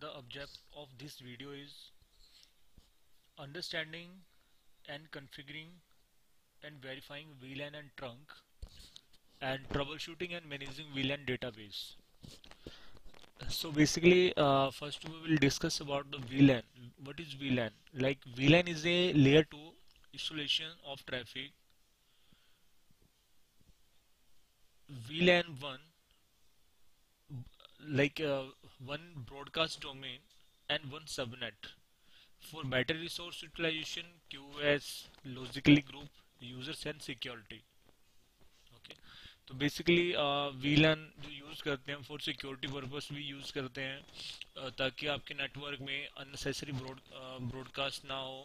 the object of this video is understanding and configuring and verifying VLAN and trunk and troubleshooting and managing VLAN database. So basically uh, first we will discuss about the VLAN. What is VLAN? Like VLAN is a layer 2 isolation of traffic. VLAN 1 like uh, one broadcast domain and one subnet. For better resource utilization QoS logically group users and security. Okay. तो basically VLAN uh, जो use करते हैं for security purpose भी use करते हैं uh, ताकि आपके network में अननेसेसरी ब्रॉड ब्रॉडकास्ट ना हो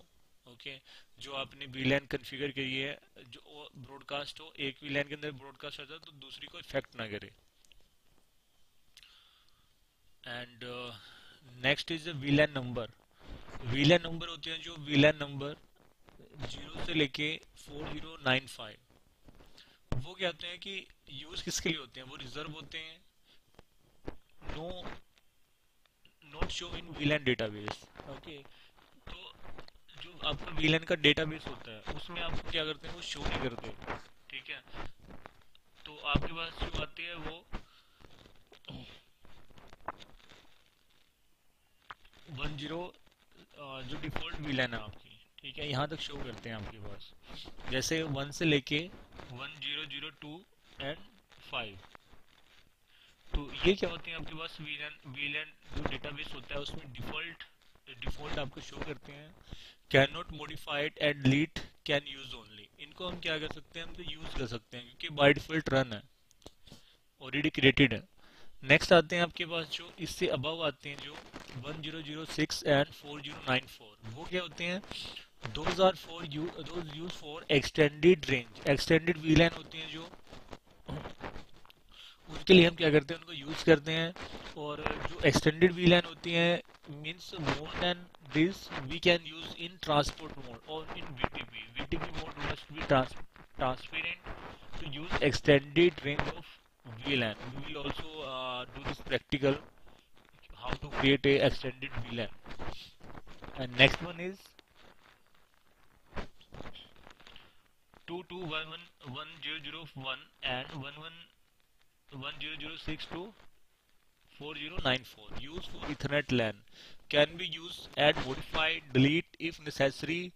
ओके okay? जो आपने वीलैन कन्फिगर करी है जो ब्रॉडकास्ट हो एक वीलैन के अंदर ब्रॉडकास्ट आता है तो दूसरी को इफ़ेक्ट ना करे। And next is VLAN number VLAN number होते हैं जो वीलैन नंबर ज़ीरो से लेके फोर ज़ीरो नाइन फाइव वो क्या होते हैं कि यूज़ किसके लिए होते हैं? वो रिज़र्व होते हैं। No not show in VLAN database okay तो जो आपका वीलैन का डेटाबेस होता है, उसमें आप क्या करते हैं? वो शो नहीं करते, ठीक है? तो आपके पास जो आती है वो वन ज़ीरो जो डिफ़ॉल्ट विलन है आपकी, ठीक है, यहाँ तक शो करते हैं आपके पास जैसे वन से लेके one zero zero two and five तो ये क्या होते हैं आपके पास वीलन वीलन जो डेटाबेस होता है, उसमें डिफ़ॉल्ट डिफ़ॉल्ट आपको शो करते हैं। Can not modified and delete can use only इनको हम क्या कर सकते हैं? हम तो यूज़ कर सकते हैं, क्योंकि बाई डिफ़ॉल्ट रन है ऑलरेडी क्रिएटेड है। नेक्स्ट आते हैं आपके पास जो इससे अबव आते हैं, जो 1006 एंड 4094 वो क्या होते हैं? You those use for extended range extended VLAN होती हैं जो उनके लिए हम क्या करते हैं? उनको यूज़ करते हैं। और जो एक्सटेंडेड वीलैन होती हैं means more than this we can use in transport mode और in VTP VTP mode must be transparent to use extended range of VLAN. We will also uh, do this practical how to create a extended VLAN. And next one is 2211101 and 111006 to 4094 used for Ethernet LAN can be used add modify delete if necessary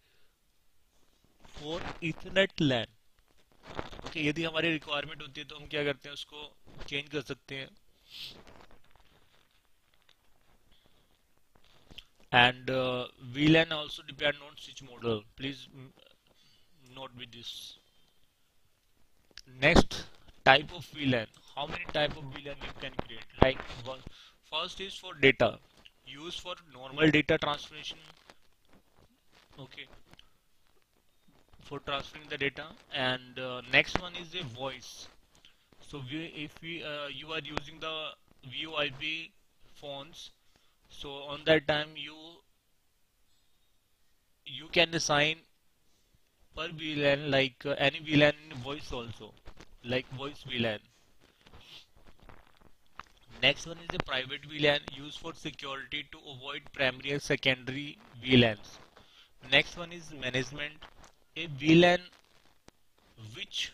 for Ethernet LAN कि यदि हमारी requirement होती है तो हम क्या करते हैं उसको चेंज कर सकते हैं and uh, VLAN also depend on switch model. Please note with this. Next type of VLAN how many type of VLAN you can create? Like one first is for data. Used for normal data transmission. Okay. For transferring the data. And uh, next one is a voice so we, if we uh, you are using the VoIP phones so on that time you you can assign per VLAN like uh, any VLAN voice also like voice VLAN next one is a private VLAN used for security to avoid primary and secondary VLANs next one is management. A VLAN which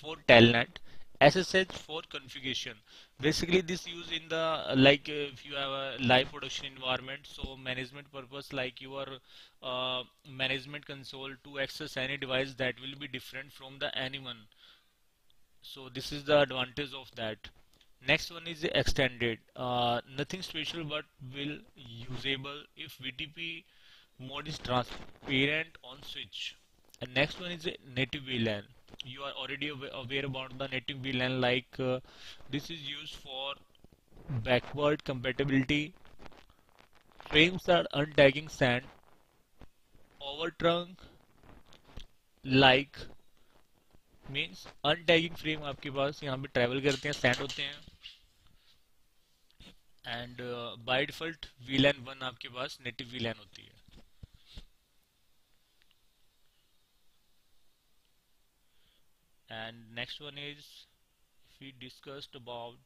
for telnet SSH for configuration. Basically, this used in the like if you have a live production environment, so management purpose like your uh, management console to access any device that will be different from the anyone. So this is the advantage of that. Next one is extended. Uh, nothing special but will usable if VTP mode is transparent on switch and next one is native VLAN you are already aware about the native VLAN like uh, this is used for backward compatibility frames are untagging SAN over trunk like means untagging frame आपके पास यहाँ पे travel करते हैं sand होते हैं and uh, by default VLAN 1 आपके पास native VLAN होती है and next one is we discussed about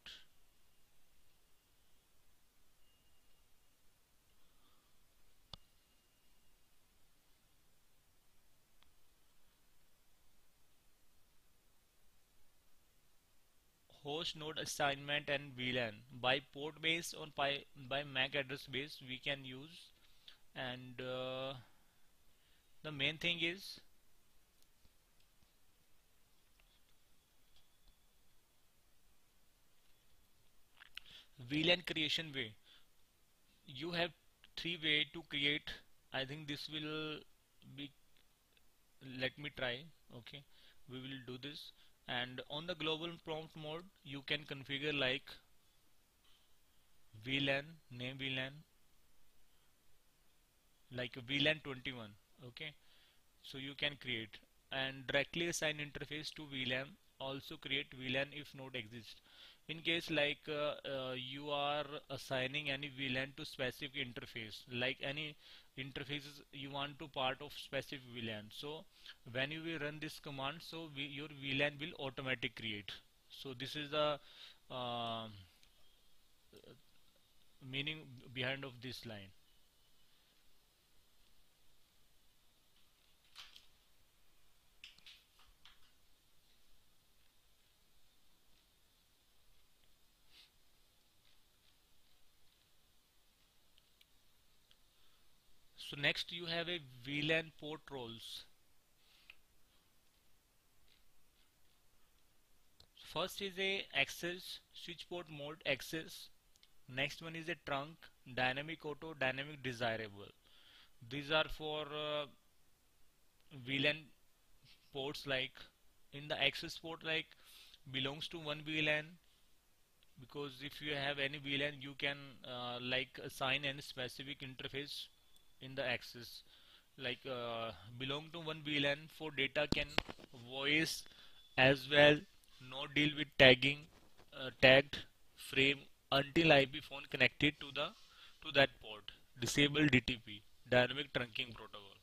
host node assignment and VLAN. By port base on by, by MAC address base we can use. And uh, the main thing is VLAN creation way. You have three way to create. I think this will be let me try okay? We will do this. And on the global prompt mode you can configure like VLAN name VLAN like VLAN 21 okay? So you can create. And directly assign interface to VLAN also create VLAN if node exists. In case like uh, uh, you are assigning any VLAN to specific interface like any interfaces you want to part of specific VLAN so when you will run this command so we, your VLAN will automatic create. So this is the uh, meaning behind of this line So next you have a VLAN port roles. First is a access switch port mode access. Next one is a trunk dynamic auto dynamic desirable. These are for uh, VLAN ports like in the access port like belongs to one VLAN because if you have any VLAN you can uh, like assign any specific interface in the access like uh, belong to one VLAN for data can voice as well no deal with tagging uh, tagged frame until IP phone connected to the to that port. Disable DTP dynamic trunking protocol.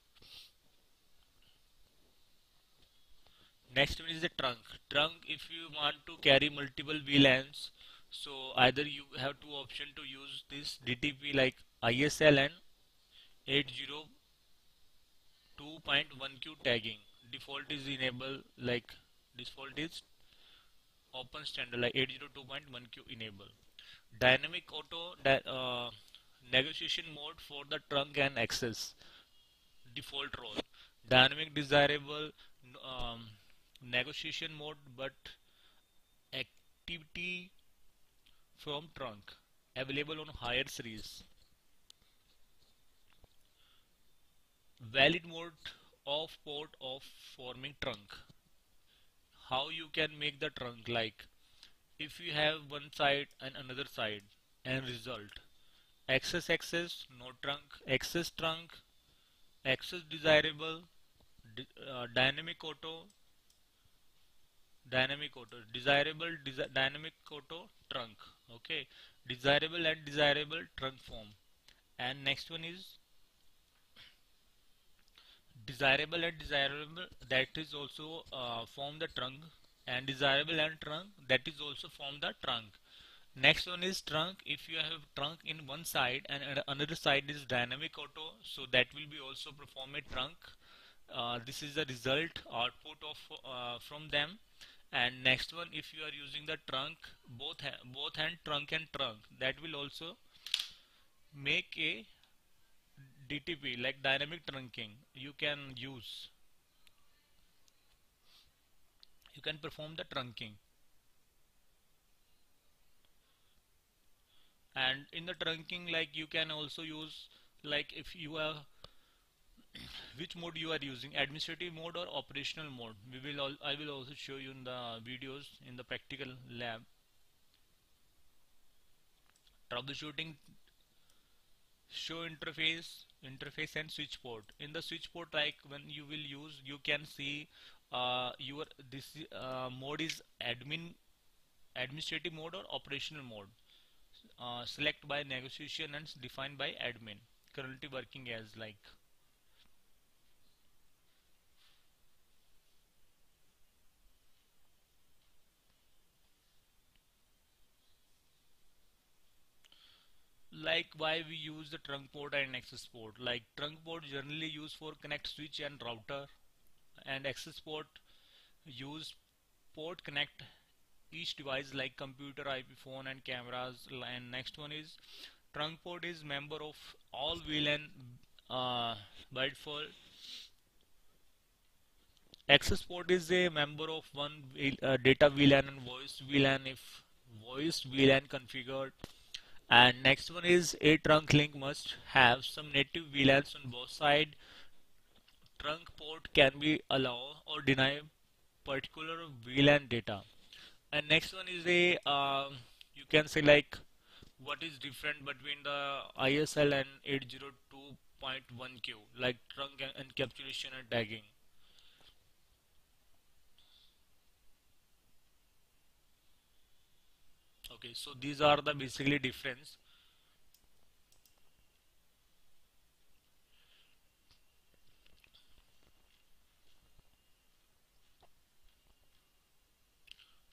Next one is the trunk. Trunk if you want to carry multiple VLANs so either you have two options to use this DTP like ISL and 802.1q tagging. Default is enable like default is open standard like 802.1q enable. Dynamic auto uh, negotiation mode for the trunk and access default role. Dynamic desirable um, negotiation mode but activity from trunk. Available on higher series valid mode of port of forming trunk. How you can make the trunk like if you have one side and another side and result. Access access no trunk. Access trunk access desirable uh, dynamic auto dynamic auto desirable desi dynamic auto trunk okay? Desirable and desirable trunk form. And next one is desirable and desirable that is also uh, form the trunk and desirable and trunk that is also form the trunk. Next one is trunk. If you have trunk in one side and another side is dynamic auto so that will be also perform a trunk. Uh, this is the result output of uh, from them. And next one if you are using the trunk both both hand trunk and trunk that will also make a DTP like dynamic trunking you can use. You can perform the trunking. And in the trunking like you can also use like if you are which mode you are using administrative mode or operational mode. We will all I will also show you in the videos in the practical lab. Troubleshooting show interface interface and switch port. In the switch port like when you will use you can see uh, your this uh, mode is admin administrative mode or operational mode. Uh, select by negotiation and defined by admin. Currently working as like like why we use the trunk port and access port. Like trunk port generally used for connect switch and router and access port use port connect each device like computer ip phone and cameras. And next one is trunk port is member of all VLAN uh, by default access port is a member of one uh, data VLAN and voice VLAN if voice VLAN configured and next one is a trunk link must have some native VLANs on both side. Trunk port can be allow or deny particular VLAN data. And next one is a uh, you can say like what is different between the ISL and 802.1q like trunk encapsulation and tagging okay so these are the basically difference.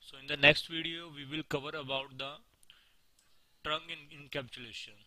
So in the next video we will cover about the trunk encapsulation